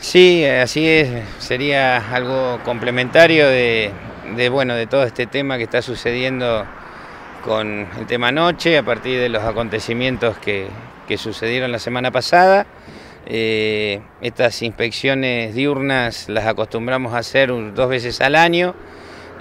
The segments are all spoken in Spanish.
Sí, así es, sería algo complementario de, bueno, de todo este tema que está sucediendo con el tema noche, a partir de los acontecimientos que, sucedieron la semana pasada. Eh, estas inspecciones diurnas las acostumbramos a hacer dos veces al año,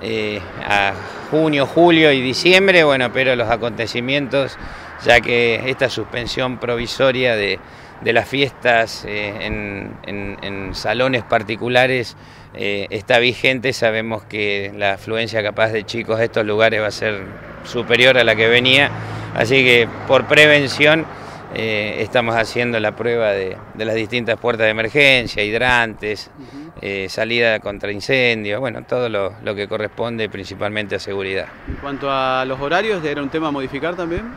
eh, a junio, julio y diciembre, bueno, pero los acontecimientos, ya que esta suspensión provisoria de, las fiestas eh, en, salones particulares está vigente, sabemos que la afluencia capaz de chicos a estos lugares va a ser superior a la que venía, así que por prevención eh, estamos haciendo la prueba de, las distintas puertas de emergencia, hidrantes, eh, salida contra incendios, bueno, todo lo, que corresponde principalmente a seguridad. En cuanto a los horarios, ¿era un tema a modificar también?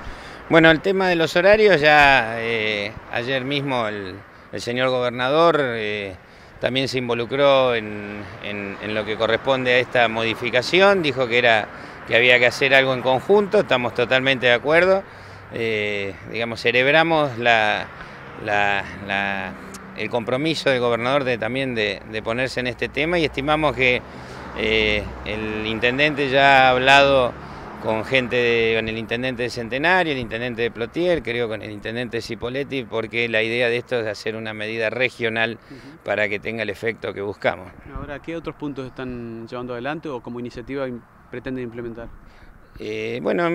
Bueno, el tema de los horarios ya eh, ayer mismo el, señor gobernador también se involucró en, lo que corresponde a esta modificación, dijo que, era, que había que hacer algo en conjunto, estamos totalmente de acuerdo. Eh, digamos, celebramos el compromiso del gobernador de, también de, ponerse en este tema y estimamos que eh, el intendente ya ha hablado con gente, con el intendente de Centenario, el intendente de Plotier, creo con el intendente de Cipoletti, porque la idea de esto es hacer una medida regional para que tenga el efecto que buscamos. Ahora, ¿qué otros puntos están llevando adelante o como iniciativa pretenden implementar? Eh, bueno,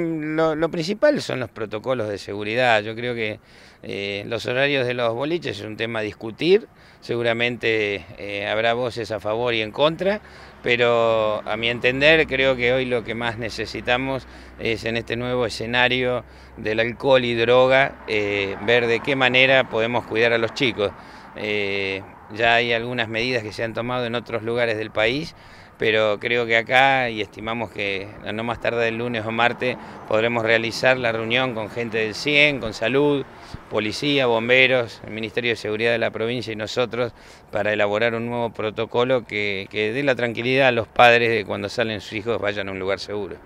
lo, principal son los protocolos de seguridad. Yo creo que eh, los horarios de los boliches es un tema a discutir. Seguramente eh, habrá voces a favor y en contra, pero a mi entender creo que hoy lo que más necesitamos es en este nuevo escenario del alcohol y droga, ver de qué manera podemos cuidar a los chicos. Ya hay algunas medidas que se han tomado en otros lugares del país pero creo que acá, y estimamos que no más tarde el lunes o martes, podremos realizar la reunión con gente del CIEN, con salud, policía, bomberos, el Ministerio de Seguridad de la provincia y nosotros para elaborar un nuevo protocolo que, que dé la tranquilidad a los padres de cuando salen sus hijos vayan a un lugar seguro.